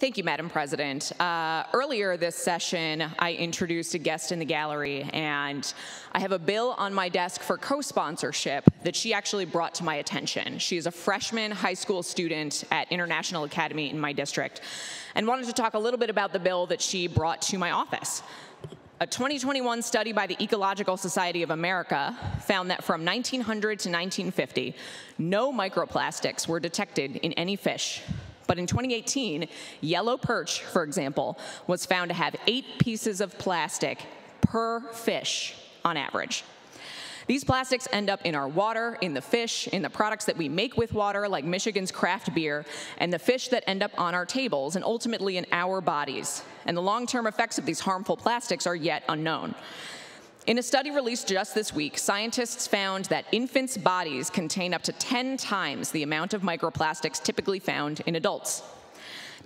Thank you, Madam President. Uh, earlier this session, I introduced a guest in the gallery, and I have a bill on my desk for co-sponsorship that she actually brought to my attention. She is a freshman high school student at International Academy in my district, and wanted to talk a little bit about the bill that she brought to my office. A 2021 study by the Ecological Society of America found that from 1900 to 1950, no microplastics were detected in any fish but in 2018, yellow perch, for example, was found to have eight pieces of plastic per fish on average. These plastics end up in our water, in the fish, in the products that we make with water, like Michigan's craft beer, and the fish that end up on our tables, and ultimately in our bodies. And the long-term effects of these harmful plastics are yet unknown. In a study released just this week, scientists found that infants' bodies contain up to 10 times the amount of microplastics typically found in adults.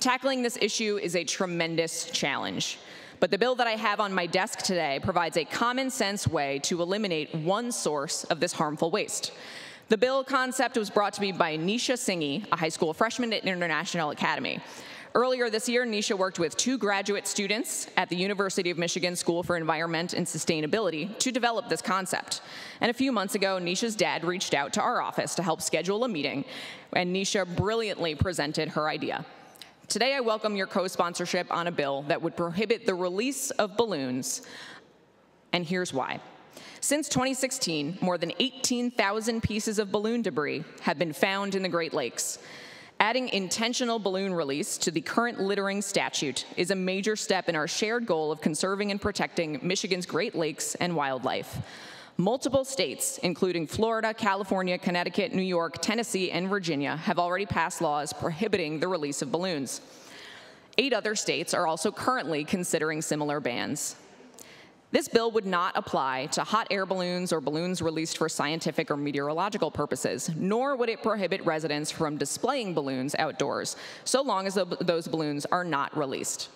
Tackling this issue is a tremendous challenge. But the bill that I have on my desk today provides a common sense way to eliminate one source of this harmful waste. The bill concept was brought to me by Nisha Singhi, a high school freshman at International Academy. Earlier this year, Nisha worked with two graduate students at the University of Michigan School for Environment and Sustainability to develop this concept. And a few months ago, Nisha's dad reached out to our office to help schedule a meeting, and Nisha brilliantly presented her idea. Today, I welcome your co-sponsorship on a bill that would prohibit the release of balloons, and here's why. Since 2016, more than 18,000 pieces of balloon debris have been found in the Great Lakes. Adding intentional balloon release to the current littering statute is a major step in our shared goal of conserving and protecting Michigan's Great Lakes and wildlife. Multiple states, including Florida, California, Connecticut, New York, Tennessee, and Virginia, have already passed laws prohibiting the release of balloons. Eight other states are also currently considering similar bans. This bill would not apply to hot air balloons or balloons released for scientific or meteorological purposes, nor would it prohibit residents from displaying balloons outdoors, so long as those balloons are not released.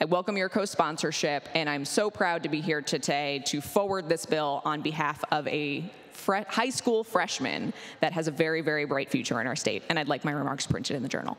I welcome your co-sponsorship, and I'm so proud to be here today to forward this bill on behalf of a high school freshman that has a very, very bright future in our state, and I'd like my remarks printed in the journal.